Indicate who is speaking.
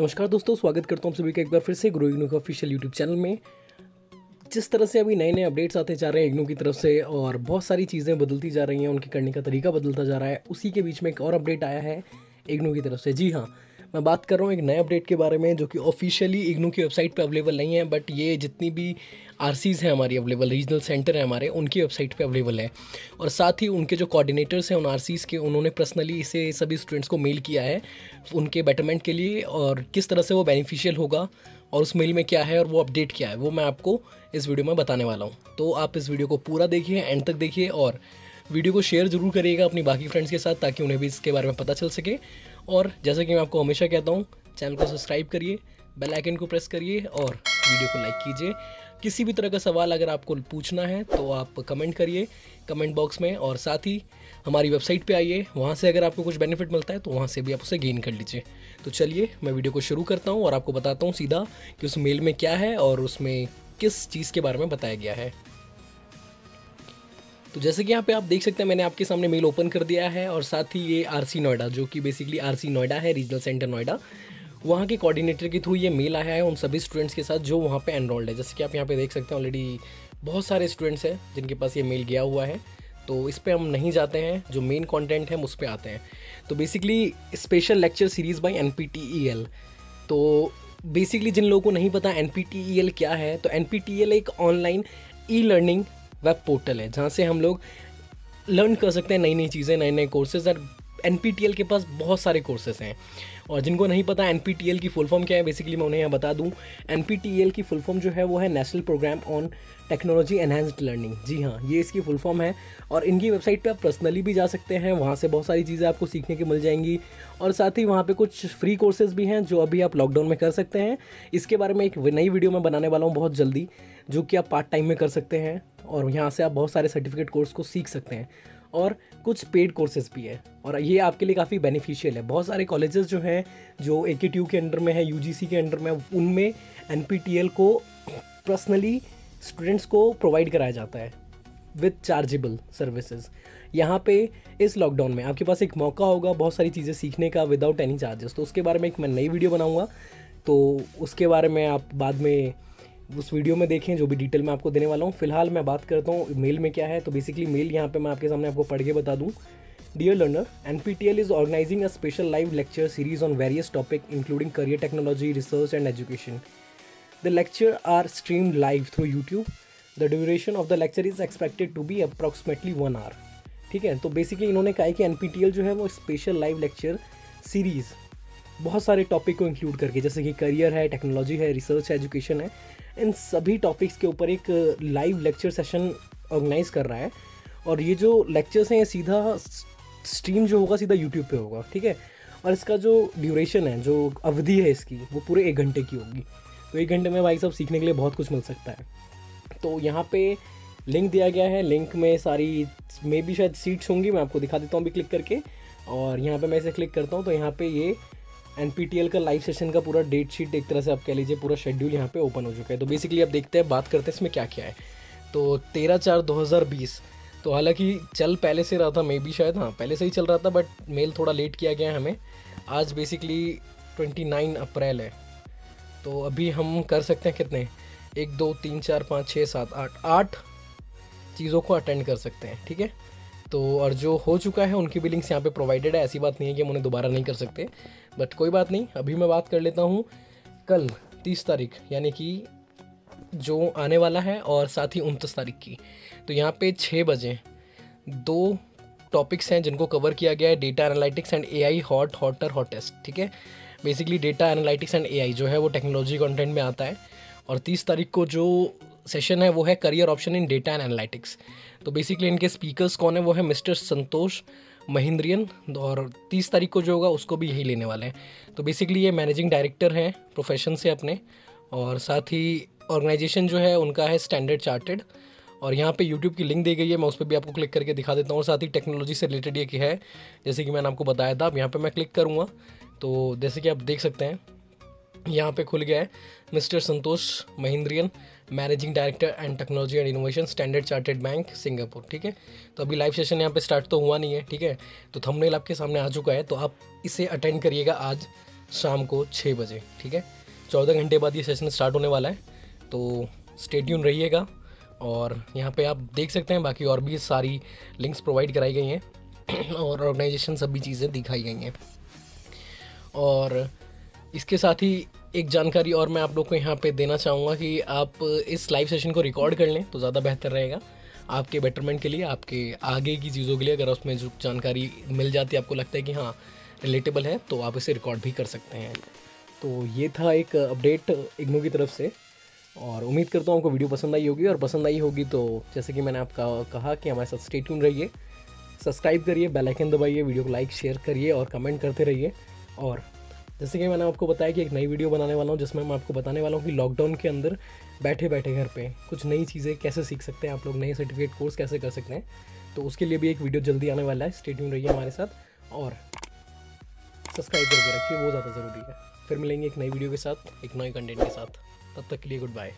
Speaker 1: नमस्कार दोस्तों, स्वागत करता हूँ सभी का एक बार फिर से ग्रो इग्नू के ऑफिशियल यूट्यूब चैनल में। जिस तरह से अभी नए नए अपडेट्स आते जा रहे हैं इग्नू की तरफ़ से और बहुत सारी चीज़ें बदलती जा रही हैं, उनके करने का तरीका बदलता जा रहा है, उसी के बीच में एक और अपडेट आया है इग्नू की तरफ़ से। जी हाँ मैं बात कर रहा हूँ एक नए अपडेट के बारे में जो कि ऑफिशियली इग्नू की वेबसाइट पे अवेलेबल नहीं है बट ये जितनी भी आर हैं हमारी अवेलेबल रीजनल सेंटर है हमारे, उनकी वेबसाइट पे अवेलेबल है। और साथ ही उनके जो कोऑर्डिनेटर्स हैं उन आर के, उन्होंने पर्सनली इसे सभी स्टूडेंट्स को मेल किया है उनके बेटरमेंट के लिए, और किस तरह से वो बेनिफिशियल होगा और उस मेल में क्या है और वो अपडेट क्या है, वो मैं आपको इस वीडियो में बताने वाला हूँ। तो आप इस वीडियो को पूरा देखिए एंड तक देखिए, और वीडियो को शेयर ज़रूर करिएगा अपनी बाकी फ्रेंड्स के साथ ताकि उन्हें भी इसके बारे में पता चल सके। और जैसा कि मैं आपको हमेशा कहता हूँ, चैनल को सब्सक्राइब करिए, बेल आइकन को प्रेस करिए और वीडियो को लाइक कीजिए। किसी भी तरह का सवाल अगर आपको पूछना है तो आप कमेंट करिए कमेंट बॉक्स में और साथ ही हमारी वेबसाइट पे आइए। वहाँ से अगर आपको कुछ बेनिफिट मिलता है तो वहाँ से भी आप उसे गेन कर लीजिए। तो चलिए, मैं वीडियो को शुरू करता हूँ और आपको बताता हूँ सीधा कि उस मेल में क्या है और उसमें किस चीज़ के बारे में बताया गया है। तो जैसे कि यहाँ पे आप देख सकते हैं, मैंने आपके सामने मेल ओपन कर दिया है और साथ ही ये आरसी नोएडा जो कि बेसिकली आरसी नोएडा है रीजनल सेंटर नोएडा वहाँ के कोऑर्डिनेटर के थ्रू ये मेल आया है उन सभी स्टूडेंट्स के साथ जो वहाँ पे एनरोल्ड है। जैसे कि आप यहाँ पे देख सकते हैं ऑलरेडी बहुत सारे स्टूडेंट्स हैं जिनके पास ये मेल गया हुआ है। तो इस पर हम नहीं जाते हैं, जो मेन कंटेंट है उस पर आते हैं। तो basically special lecture series by N तो बेसिकली जिन लोगों को नहीं पता एनपीटीईएल क्या है तो एनपीटीएल एक online e learning web portal है जहाँ से हम लोग लर्न कर सकते हैं नई नई चीज़ें नए नए कोर्सेज और एन के पास बहुत सारे कोर्सेज हैं। और जिनको नहीं पता एन की फुल फॉर्म क्या है बेसिकली मैं उन्हें यहाँ बता दूँ। एन की फुल फॉर्म जो है, वो है national programme on technology enhanced learning जी हाँ ये इसकी फुल फॉर्म है। और इनकी वेबसाइट पे आप पर्सनली भी जा सकते हैं। वहाँ से बहुत सारी चीज़ें आपको सीखने की मिल जाएँगी। और साथ ही वहाँ पे कुछ फ्री कोर्सेज भी हैं, जो अभी आप लॉकडाउन में कर सकते हैं। इसके बारे में एक नई वीडियो मैं बनाने वाला हूँ बहुत जल्दी, जो कि आप पार्ट टाइम में कर सकते हैं। और यहाँ से आप बहुत सारे सर्टिफिकेट कोर्स को सीख सकते हैं। और कुछ पेड कोर्सेज भी है। और ये आपके लिए काफ़ी बेनिफिशियल है। बहुत सारे कॉलेजेस जो हैं, जो ए के टी यू के अंडर में है यू जी सी के अंडर में उनमें एन पी टी एल को पर्सनली स्टूडेंट्स को प्रोवाइड कराया जाता है विथ चार्जेबल सर्विसेज़ यहाँ पे इस लॉकडाउन में आपके पास एक मौका होगा बहुत सारी चीज़ें सीखने का विदाउट एनी चार्जेस तो उसके बारे में एक मैं नई वीडियो बनाऊँगा। तो उसके बारे में आप बाद में उस वीडियो में देखें, जो भी डिटेल मैं आपको देने वाला हूँ। फ़िलहाल मैं बात करता हूँ मेल में क्या है। तो बेसिकली मेल यहाँ पे मैं आपके सामने आपको पढ़ के बता दूँ। Dear learner N P T L is organising a special live lecture series on various topic including career technology research and education the lecture are stream live through YouTube the duration of the lecture is expected to be approximately one hour ठीक है? तो basically इन्होंने कहा है कि N P T L जो है वो स्पेशल लाइव लेक्चर सीरीज़ बहुत सारे टॉपिक को इंक्लूड करके, जैसे कि करियर है टेक्नोलॉजी है रिसर्च है एजुकेशन है। इन सभी टॉपिक्स के ऊपर एक लाइव लेक्चर सेशन ऑर्गेनाइज कर रहा है। और ये जो लेक्चर्स हैं सीधा स्ट्रीम जो होगा, सीधा यूट्यूब पे होगा, ठीक है? और इसका जो ड्यूरेशन है, जो अवधि है इसकी, वो पूरे एक घंटे की होगी। तो एक घंटे में भाई साहब सीखने के लिए बहुत कुछ मिल सकता है। तो यहाँ पे लिंक दिया गया है। लिंक में सारी मे भी शायद सीट्स होंगी, मैं आपको दिखा देता हूँ अभी क्लिक करके। और यहाँ पे मैं इसे क्लिक करता हूँ तो यहाँ पे ये एनपीटीएल का लाइव सेशन का पूरा डेट शीट एक तरह से आप कह लीजिए, पूरा शेड्यूल यहाँ पे ओपन हो चुका है। तो बेसिकली आप देखते हैं, बात करते हैं इसमें क्या क्या है। तो तेरह चार दो हज़ार बीस तो हालाँकि चल पहले से रहा था मे भी शायद हाँ पहले से ही चल रहा था बट मेल थोड़ा लेट किया गया है हमें। आज बेसिकली ट्वेंटी नाइन अप्रैल है। तो अभी हम कर सकते हैं कितने? एक, दो, तीन, चार, पाँच छः सात, आठ आठ चीज़ों को अटेंड कर सकते हैं, ठीक है? तो और जो हो चुका है, उनकी भी लिंक्स यहाँ पे प्रोवाइडेड है। ऐसी बात नहीं है कि हम उन्हें दोबारा नहीं कर सकते बट कोई बात नहीं। अभी मैं बात कर लेता हूँ, कल तीस तारीख, यानी कि जो आने वाला है और साथ ही उनतीस तारीख की। तो यहाँ पे छः बजे, दो टॉपिक्स हैं जिनको कवर किया गया है data analytics and A I hot hotter hottest ठीक है? Basically data analytics and AI जो है, वो टेक्नोलॉजी कंटेंट में आता है, और तीस तारीख को जो सेशन है, वो है career option in data and analytics तो बेसिकली इनके स्पीकर्स कौन है? वो है मिस्टर संतोष महिंद्रियन और तीस तारीख को जो होगा उसको भी यही लेने वाले हैं। तो बेसिकली ये मैनेजिंग डायरेक्टर हैं प्रोफेशन से अपने और साथ ही ऑर्गेनाइजेशन जो है उनका है स्टैंडर्ड चार्टेड और यहाँ पे यूट्यूब की लिंक दी गई है, मैं उस पर भी आपको क्लिक करके दिखा देता हूँ और साथ ही टेक्नोलॉजी से रिलेटेड ये है, जैसे कि मैंने आपको बताया था, अब यहाँ पर मैं क्लिक करूँगा। तो जैसे कि आप देख सकते हैं यहाँ पे खुल गया है। Mister Santosh Mahindrian, managing director and technology and innovation, standard chartered bank, Singapore, ठीक है? तो अभी लाइव सेशन यहाँ पे स्टार्ट तो हुआ नहीं है, ठीक है? तो थंबनेल आपके सामने आ चुका है तो आप इसे अटेंड करिएगा आज शाम को छः बजे, ठीक है? चौदह घंटे बाद ये सेशन स्टार्ट होने वाला है तो स्टेट्यून रहिएगा और यहाँ पे आप देख सकते हैं, बाकी और भी सारी लिंक्स प्रोवाइड कराई गई हैं और ऑर्गेनाइजेशन सभी चीज़ें दिखाई गई हैं। और इसके साथ ही एक जानकारी और मैं आप लोग को यहाँ पे देना चाहूँगा कि आप इस लाइव सेशन को रिकॉर्ड कर लें तो ज़्यादा बेहतर रहेगा। आपके बेटरमेंट के लिए, आपके आगे की चीज़ों के लिए अगर उसमें जो जानकारी मिल जाती है, आपको लगता है कि हाँ रिलेटेबल है तो आप इसे रिकॉर्ड भी कर सकते हैं। तो ये था एक अपडेट इग्नू की तरफ़ से। और उम्मीद करता हूँ आपको वीडियो पसंद आई होगी। और पसंद आई होगी तो जैसे कि मैंने आपका कहा कि हमारे साथ स्टे ट्यून रहिए। सब्सक्राइब करिए बेल आइकन दबाइए, वीडियो को लाइक शेयर करिए और कमेंट करते रहिए। और जैसे कि मैंने आपको बताया कि एक नई वीडियो बनाने वाला हूँ, जिसमें मैं आपको बताने वाला हूँ कि लॉकडाउन के अंदर बैठे बैठे घर पे कुछ नई चीज़ें कैसे सीख सकते हैं, आप लोग नए सर्टिफिकेट कोर्स कैसे कर सकते हैं। तो उसके लिए भी एक वीडियो जल्दी आने वाला है स्टेडियम रहिए हमारे साथ और सब्सक्राइब करके रखिए, वो ज़्यादा ज़रूरी है। फिर मिलेंगे एक नई वीडियो के साथ, एक नए कंटेंट के साथ। तब तक के लिए गुड बाय